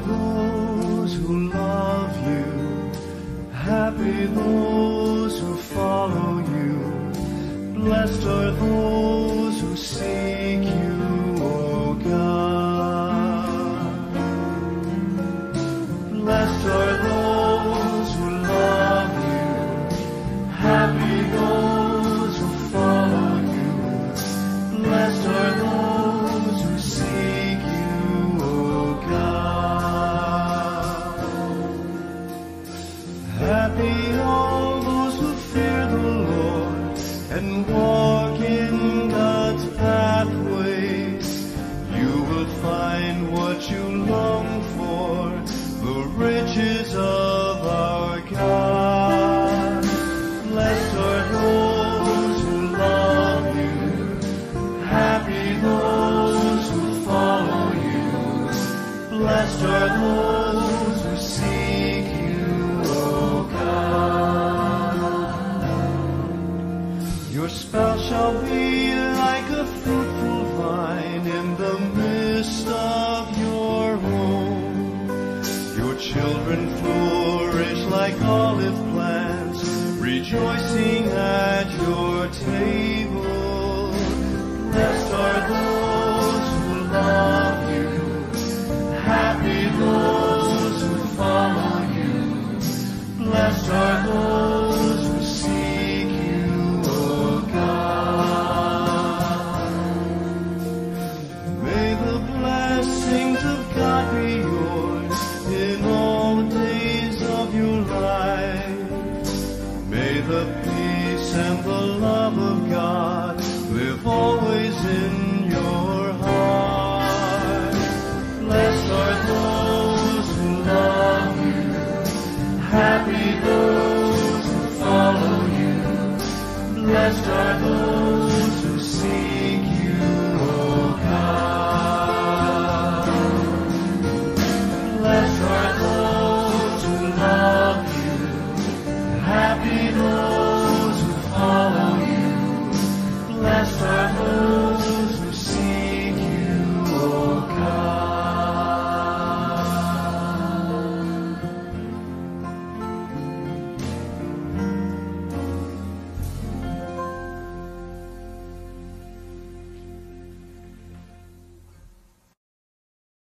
those who love you. Happy those who follow you. Blessed are those and walk in God's pathways. You will find what you long for, the riches of our God. Blessed are those who love you. Happy those who follow you. Blessed are those Your spouse shall be like a fruitful vine in the midst of your home. Your children flourish like olive plants, rejoicing the peace and the love of God live always in your heart. Blessed are those who love you, happy those who follow you. Blessed are those